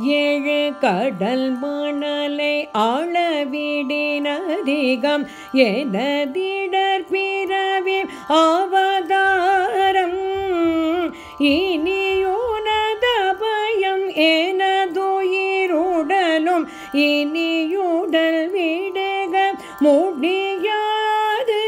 ஏழு கடல் மணலை ஆளவிடினதிகம் எனதிடர் பிறவி ஆவதாரம் இனியுனத பயம் எனதுயிருடலும். இனியுடல் விடுக முடியாது.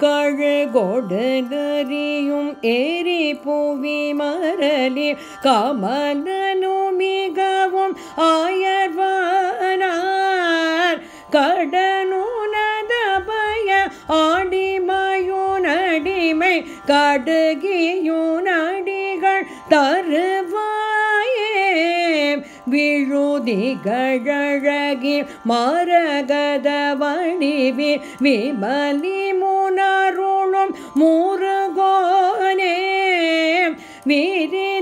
கழுகோடு நெறியும் ஏரி புவி மரலி கமலனு மிகவும் ஆயர்வானார். கடனுனத பய ஆடிமயுனடிமை கடுகியுனடிகள் தருவாயே. விழுதிகழகி மரகத வடிவி விமலி முனருளும் முருகோனே. விரி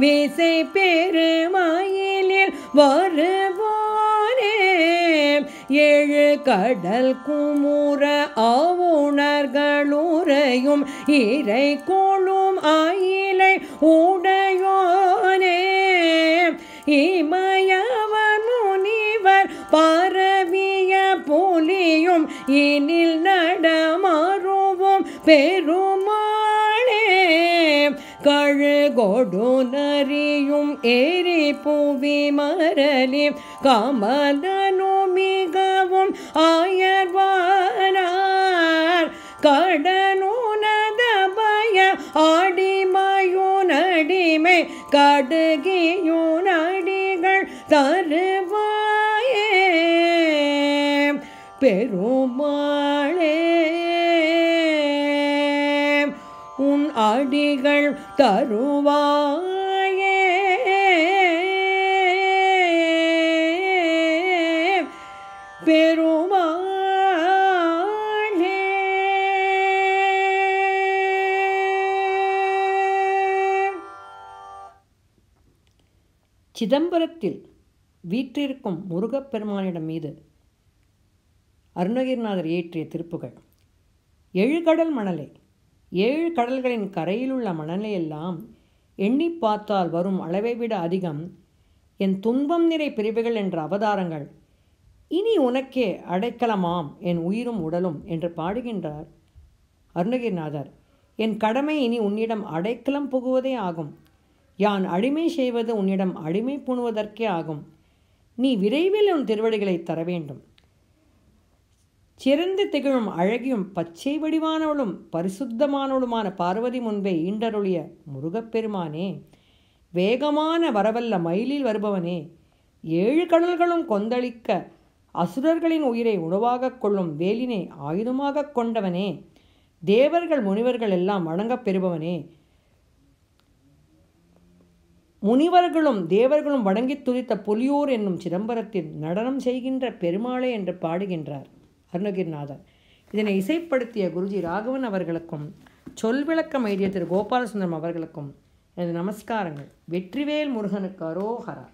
விசை பெருமாயிலில் வருவானே. ஏழு கடல் குமுற ஆவுணர்களுரையும் இறை கோளும் ஆயிலை உடையோனே. இமயவனுனிவர் பரவிய புலியும் இனில் நடமாறுவோம். பெரும் கழுகொடு நரியும் ஏரி புவி மரலி கமலனு மிகவும் ஆயர்வானார். கடனுனத பய ஆடிமையுனடிமை கடுகியுனடிகள் தருவாயே. பெருமாளே உன் அடிகள் தருவாயே. பெருமாளே. சிதம்பரத்தில் வீற்றிருக்கும் முருகப்பெருமானிடம் மீது அருணகிரிநாதர் இயற்றிய திருப்புகள். எழுகடல் மணலை. ஏழு கடல்களின் கரையிலுள்ள மணலையெல்லாம் எண்ணி பார்த்தால் வரும் அளவை விட அதிகம். என் துன்பம் நிறை பிரிவுகள் என்ற அவதாரங்கள். இனி உனக்கே அடைக்கலமாம் என் உயிரும் உடலும் என்று பாடுகின்றார் அருணகிரிநாதர். என் கடமை இனி உன்னிடம் அடைக்கலம் புகுவதே ஆகும். யான் அடிமை செய்வது உன்னிடம் அடிமை புணுவதற்கே ஆகும். நீ விரைவில் உன் திருவடிகளை தர வேண்டும் சிறந்து திகழும் அழகியும் பச்சை வடிவானவளும் பரிசுத்தமானவளுமான பார்வதி முன்பே ஈண்டருளிய முருகப்பெருமானே வேகமான வரவல்ல மயிலில் வருபவனே ஏழு கடல்களும் கொந்தளிக்க அசுரர்களின் உயிரை உணவாகக் கொள்ளும் வேலினை ஆயுதமாகக் கொண்டவனே தேவர்கள் முனிவர்கள் எல்லாம் வணங்கப் பெறுபவனே. முனிவர்களும் தேவர்களும் வணங்கித் துதித்த புலியூர் என்னும் சிதம்பரத்தில் நடனம் செய்கின்ற பெருமாளே என்று பாடுகின்றார். அருணகிரிநாதர் இதனை இசைப்படுத்திய குருஜி ராகவன் அவர்களுக்கும் சொல் விளக்கம் எழுதிய திரு கோபாலசுந்தரம் அவர்களுக்கும் எனது நமஸ்காரங்கள். வெற்றிவேல் முருகனுக்கு அரோஹரா